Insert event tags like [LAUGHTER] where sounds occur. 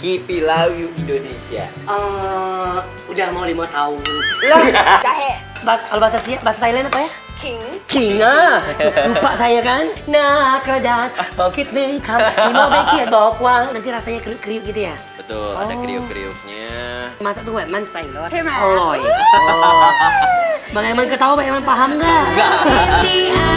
Kipi Love Indonesia. Eh, udah mau lima tahun. Lah, [LAUGHS] Jahe. Bas, kalau bahasa siap, bahasa Thailand apa ya? King. Cina ah. lupa saya kan nah kerajaan. bangkit nih kamu mau bekir bawa ya, nanti rasanya kriuk-kriuk gitu ya betul, ada oh. kriuk-kriuknya. masak tuh gue man say lo ใช่ไหมอร่อย Bang Eman ketawa Bang Eman paham nggak? Enggak. [LAUGHS]